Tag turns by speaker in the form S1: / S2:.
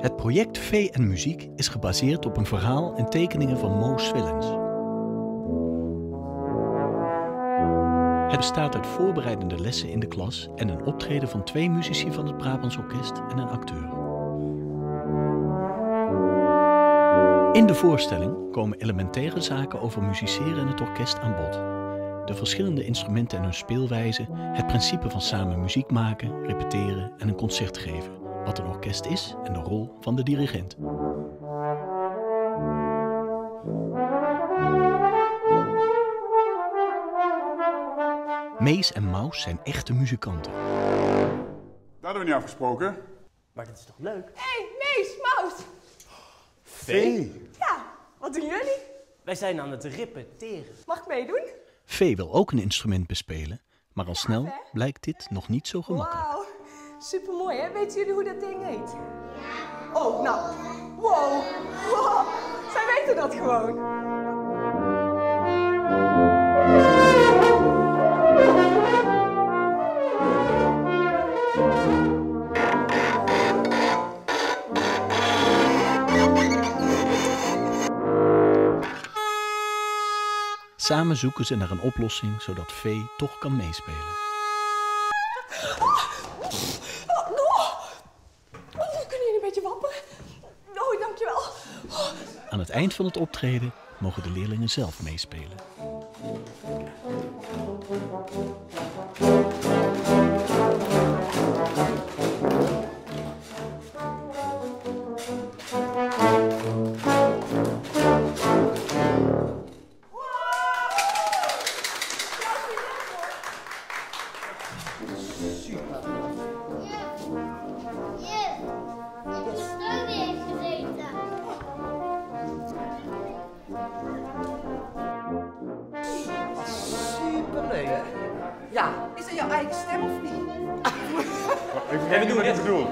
S1: Het project Vee en Muziek is gebaseerd op een verhaal en tekeningen van Mo Swillens. Het bestaat uit voorbereidende lessen in de klas en een optreden van twee muzici van het Brabants Orkest en een acteur. In de voorstelling komen elementaire zaken over musiceren en het orkest aan bod. De verschillende instrumenten en hun speelwijze, het principe van samen muziek maken, repeteren en een concert geven, wat een orkest is en de rol van de dirigent. Mees en Maus zijn echte muzikanten.
S2: Dat hebben we niet afgesproken.
S3: Maar dat is toch leuk?
S4: Hé, hey, Mees, Maus.
S2: Vee.
S4: Ja, wat doen jullie?
S3: Wij zijn aan het repeteren.
S4: Mag ik meedoen?
S1: Vee wil ook een instrument bespelen, maar al snel blijkt dit nog niet zo gemakkelijk.
S4: Wauw, supermooi hè? Weten jullie hoe dat ding heet? Oh, nou, wow, wow. Zij weten dat gewoon.
S1: Samen zoeken ze naar een oplossing zodat Vee toch kan meespelen.
S4: Oh, oh. Oh, kunnen jullie een beetje wapperen? Oh, dankjewel.
S1: Aan het eind van het optreden mogen de leerlingen zelf meespelen.
S5: Ja, is dat jouw eigen stem of niet?
S2: Ik begrijp niet wat je bedoelt.